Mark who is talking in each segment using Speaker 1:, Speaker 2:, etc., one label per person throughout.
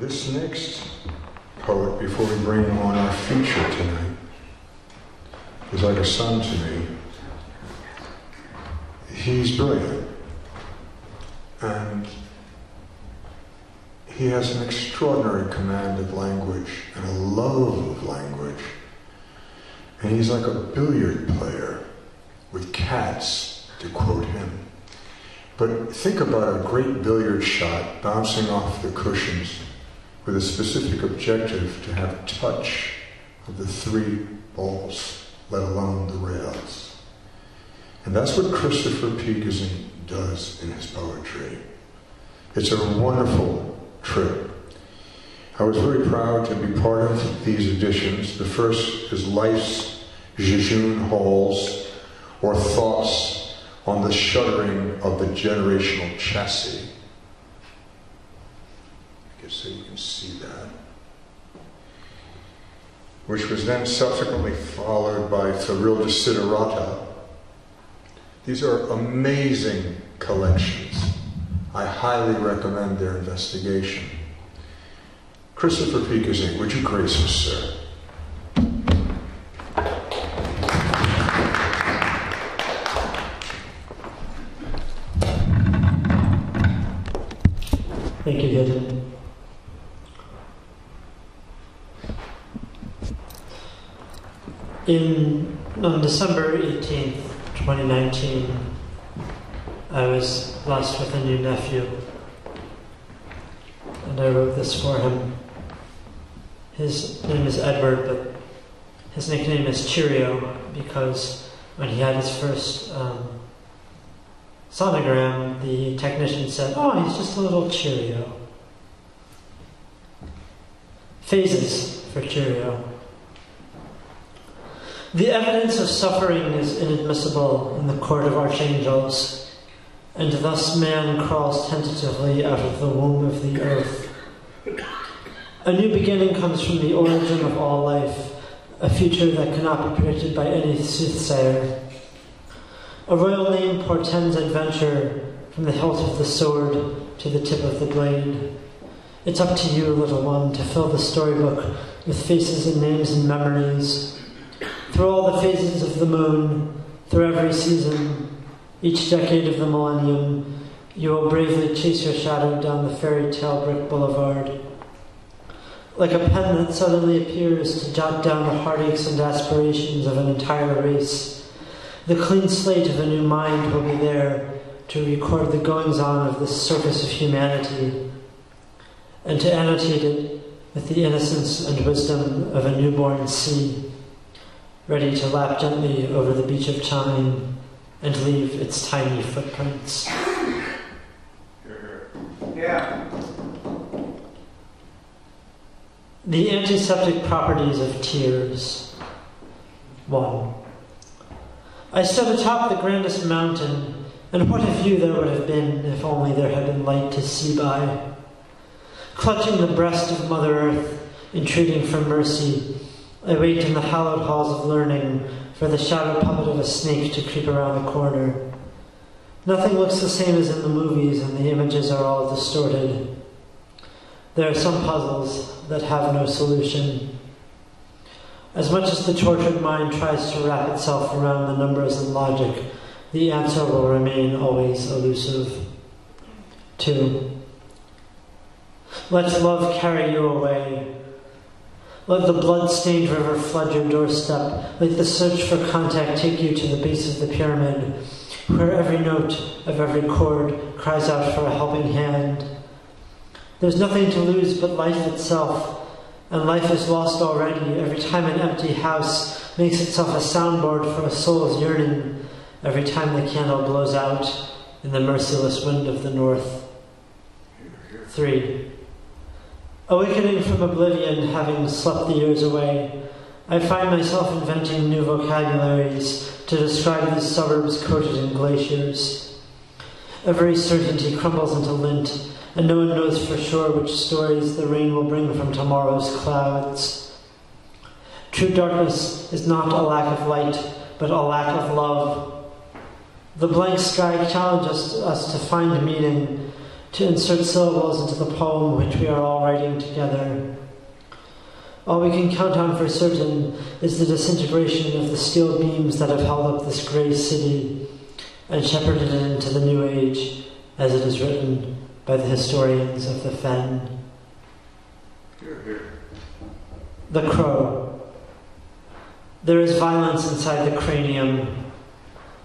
Speaker 1: This next poet, before we bring on our feature tonight, is like a son to me. He's brilliant. And he has an extraordinary command of language and a love of language. And he's like a billiard player with cats, to quote him. But think about a great billiard shot bouncing off the cushions with a specific objective to have touch of the three balls, let alone the rails. And that's what Christopher P. does in his poetry. It's a wonderful trip. I was very proud to be part of these editions. The first is Life's Jejune Halls, or Thoughts on the Shuddering of the Generational Chassis. So you can see that. Which was then subsequently followed by Thrill Desiderata. These are amazing collections. I highly recommend their investigation. Christopher P. Gazeent, would you grace us, sir?
Speaker 2: Thank you, Hilton. In on December 18th, 2019, I was blessed with a new nephew, and I wrote this for him. His name is Edward, but his nickname is Cheerio because when he had his first um, sonogram, the technician said, Oh, he's just a little Cheerio. Phases for Cheerio. The evidence of suffering is inadmissible in the court of archangels and thus man crawls tentatively out of the womb of the earth. A new beginning comes from the origin of all life, a future that cannot be predicted by any soothsayer. A royal name portends adventure from the hilt of the sword to the tip of the blade. It's up to you, little one, to fill the storybook with faces and names and memories. Through all the phases of the moon, through every season, each decade of the millennium, you will bravely chase your shadow down the fairy tale brick boulevard. Like a pen that suddenly appears to jot down the heartaches and aspirations of an entire race, the clean slate of a new mind will be there to record the goings on of this surface of humanity and to annotate it with the innocence and wisdom of a newborn sea, ready to lap gently over the beach of time and leave its tiny footprints.
Speaker 3: Yeah.
Speaker 2: The antiseptic properties of tears. 1. I stood atop the grandest mountain, and what a view there would have been if only there had been light to see by. Clutching the breast of Mother Earth, entreating for mercy, I wait in the hallowed halls of learning for the shadow puppet of a snake to creep around the corner. Nothing looks the same as in the movies, and the images are all distorted. There are some puzzles that have no solution. As much as the tortured mind tries to wrap itself around the numbers and logic, the answer will remain always elusive. 2. Let love carry you away, let the blood-stained river flood your doorstep. Let the search for contact take you to the base of the pyramid, where every note of every chord cries out for a helping hand. There's nothing to lose but life itself, and life is lost already every time an empty house makes itself a soundboard for a soul's yearning, every time the candle blows out in the merciless wind of the north. 3. Awakening from oblivion, having slept the years away, I find myself inventing new vocabularies to describe these suburbs coated in glaciers. Every certainty crumbles into lint, and no one knows for sure which stories the rain will bring from tomorrow's clouds. True darkness is not a lack of light, but a lack of love. The blank sky challenges us to find meaning, to insert syllables into the poem which we are all writing together. All we can count on for certain is the disintegration of the steel beams that have held up this grey city and shepherded it into the new age, as it is written by the historians of the Fen.
Speaker 3: Here, here.
Speaker 2: The Crow. There is violence inside the cranium.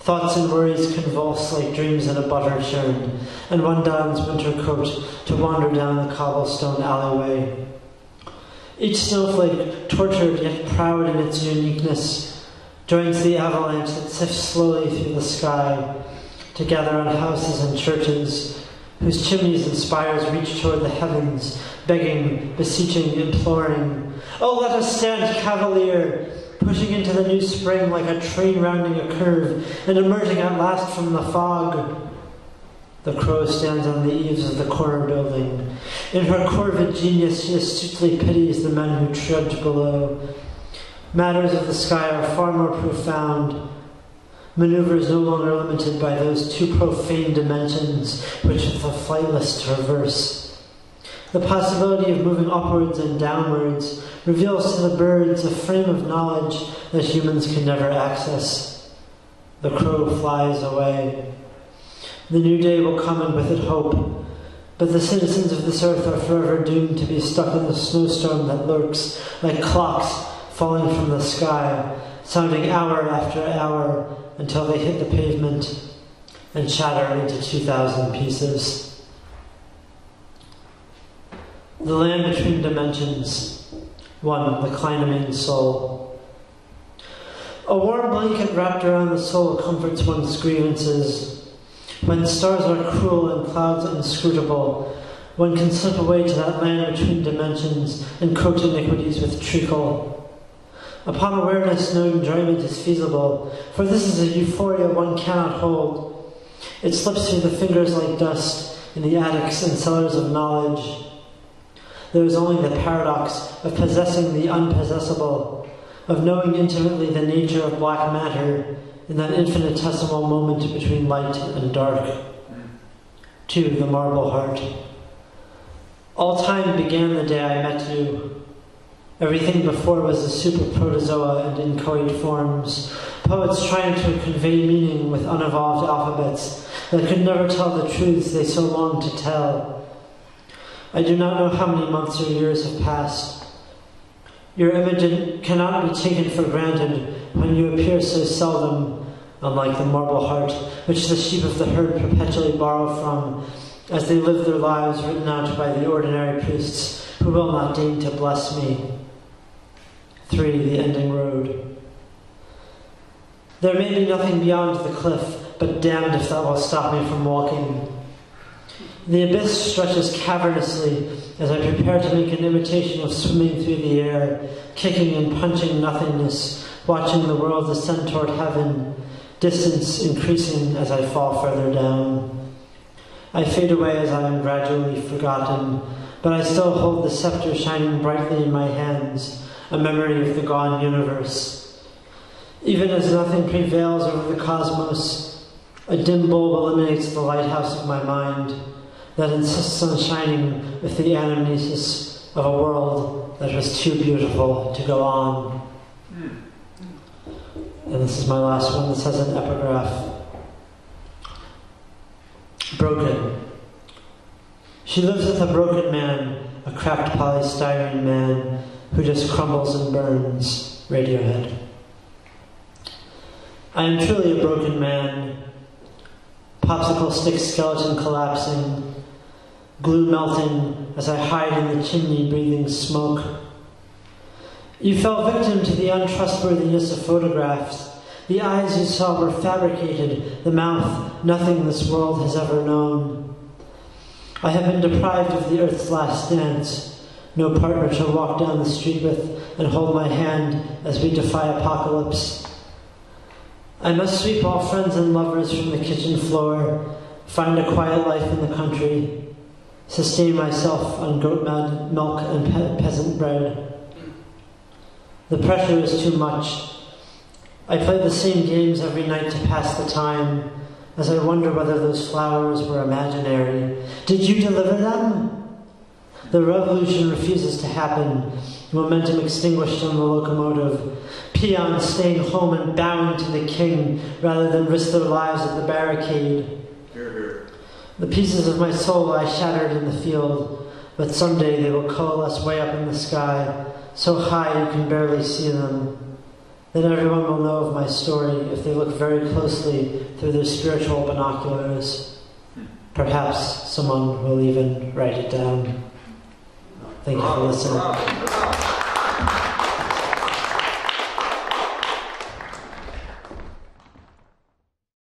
Speaker 2: Thoughts and worries convulse like dreams in a butter churn, and one dons winter coat to wander down the cobblestone alleyway. Each snowflake, tortured yet proud in its uniqueness, joins the avalanche that sifts slowly through the sky to gather on houses and churches whose chimneys and spires reach toward the heavens, begging, beseeching, imploring. Oh, let us stand cavalier, pushing into the new spring like a train rounding a curve and emerging at last from the fog. The crow stands on the eaves of the corner building. In her corvid genius, she astutely pities the men who trudge below. Matters of the sky are far more profound. Maneuvers no longer limited by those too profane dimensions which the flightless traverse. The possibility of moving upwards and downwards reveals to the birds a frame of knowledge that humans can never access. The crow flies away. The new day will come and with it hope. But the citizens of this earth are forever doomed to be stuck in the snowstorm that lurks like clocks falling from the sky, sounding hour after hour until they hit the pavement and shatter into 2,000 pieces. The land between dimensions. One, the Kleinemain soul. A warm blanket wrapped around the soul comforts one's grievances. When stars are cruel and clouds inscrutable, one can slip away to that land between dimensions and coat iniquities with treacle. Upon awareness, no enjoyment is feasible, for this is a euphoria one cannot hold. It slips through the fingers like dust in the attics and cellars of knowledge. There is only the paradox of possessing the unpossessable, of knowing intimately the nature of black matter in that infinitesimal moment between light and dark. Two, the marble heart. All time began the day I met you. Everything before was a super protozoa and inchoate forms, poets trying to convey meaning with unevolved alphabets that could never tell the truths they so longed to tell. I do not know how many months or years have passed. Your image cannot be taken for granted when you appear so seldom, unlike the marble heart, which the sheep of the herd perpetually borrow from as they live their lives written out by the ordinary priests who will not deign to bless me. 3. The ending road. There may be nothing beyond the cliff, but damned if that will stop me from walking. The abyss stretches cavernously as I prepare to make an imitation of swimming through the air, kicking and punching nothingness, watching the world ascend toward heaven, distance increasing as I fall further down. I fade away as I am gradually forgotten, but I still hold the scepter shining brightly in my hands a memory of the gone universe. Even as nothing prevails over the cosmos, a dim bulb illuminates the lighthouse of my mind that insists on shining with the anamnesis of a world that was too beautiful to go on. Hmm. And this is my last one. This has an epigraph. Broken. She lives with a broken man, a cracked polystyrene man who just crumbles and burns Radiohead. I am truly a broken man, popsicle stick skeleton collapsing, glue melting as I hide in the chimney breathing smoke. You fell victim to the untrustworthiness of photographs. The eyes you saw were fabricated, the mouth, nothing this world has ever known. I have been deprived of the earth's last dance no partner to walk down the street with and hold my hand as we defy apocalypse. I must sweep all friends and lovers from the kitchen floor, find a quiet life in the country, sustain myself on goat milk and pe- peasant bread. The pressure is too much. I play the same games every night to pass the time, as I wonder whether those flowers were imaginary. Did you deliver them? The revolution refuses to happen. Momentum extinguished on the locomotive. Peons staying home and bowing to the king rather than risk their lives at the barricade. The pieces of my soul lie shattered in the field, but someday they will coalesce way up in the sky, so high you can barely see them. Then everyone will know of my story if they look very closely through their spiritual binoculars. Perhaps someone will even write it down. Thank you for listening.